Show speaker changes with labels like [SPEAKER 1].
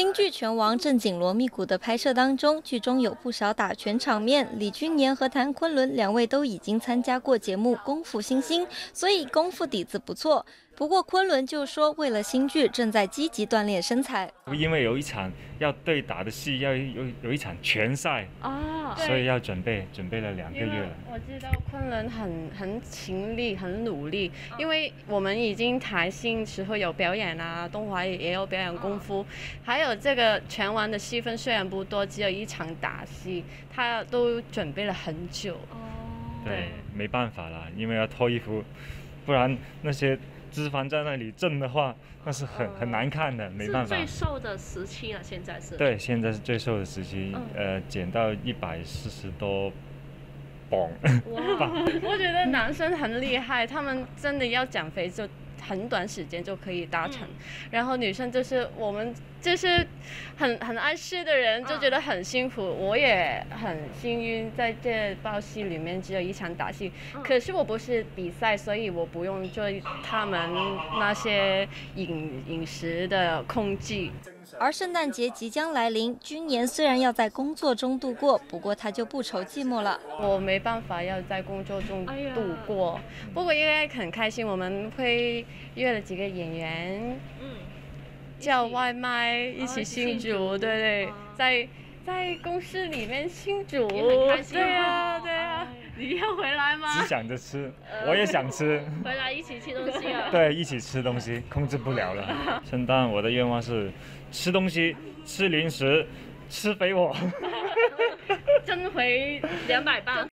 [SPEAKER 1] 新剧《拳王》正紧锣密鼓的拍摄当中，剧中有不少打拳场面。李君年和谭昆仑两位都已经参加过节目《功夫星星》，所以功夫底子不错。不过昆仑就说，为了新剧，正在积极锻炼身材。
[SPEAKER 2] 因为有一场要对打的戏，要有有一场拳赛啊，所以要准备，准备了两个月了。
[SPEAKER 3] 我知道昆仑很很勤力，很努力，因为我们已经台新时候有表演啊，东华也有表演功夫，还有这个拳王的戏份虽然不多，只有一场打戏，他都准备了很久。哦，
[SPEAKER 2] 对，没办法了，因为要脱衣服，不然那些。脂肪在那里震的话，那是很很难看的，没办
[SPEAKER 4] 法。最瘦的时期了，现在是。
[SPEAKER 2] 对，现在是最瘦的时期，呃，减到一百四十多磅。
[SPEAKER 3] 哇，我觉得男生很厉害，他们真的要减肥就。很短时间就可以达成，然后女生就是我们就是很很爱吃的人，就觉得很辛苦。我也很幸运，在这包戏里面只有一场打戏，可是我不是比赛，所以我不用做他们那些饮饮食的控制。
[SPEAKER 1] 而圣诞节即将来临，君年虽然要在工作中度过，不过他就不愁寂寞了。
[SPEAKER 3] 我没办法要在工作中度过，不过因为很开心，我们会约了几个演员，嗯，叫外卖一起庆祝，对对，在在公司里面庆祝，对啊对啊。你要回来吗？
[SPEAKER 2] 只想着吃，我也想吃。
[SPEAKER 4] 回来一起吃东西啊！
[SPEAKER 2] 对，一起吃东西，控制不了了。圣诞，我的愿望是吃东西，吃零食，吃肥我。
[SPEAKER 4] 增回两百磅。